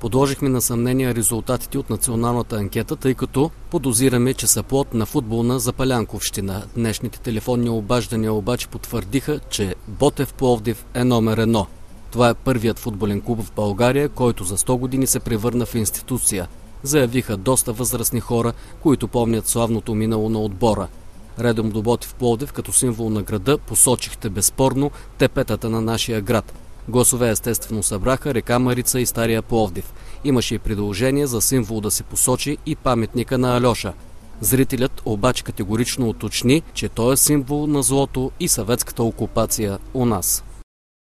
Подложихме на съмнение резултатите от националната анкета, тъй като подозираме, че са плод на футболна запалянковщина. Днешните телефонни обаждания обаче потвърдиха, че Ботев Пловдив е номер едно. Това е първият футболен клуб в България, който за 100 години се превърна в институция. Заявиха доста възрастни хора, които помнят славното минало на отбора. Редом до Ботев Пловдив като символ на града посочихте безспорно тепетата на нашия град – Гласове естествено събраха река Марица и Стария Пловдив. Имаше и предложение за символ да се посочи и паметника на Алеша. Зрителят обаче категорично уточни, че той е символ на злото и съветската окупация у нас.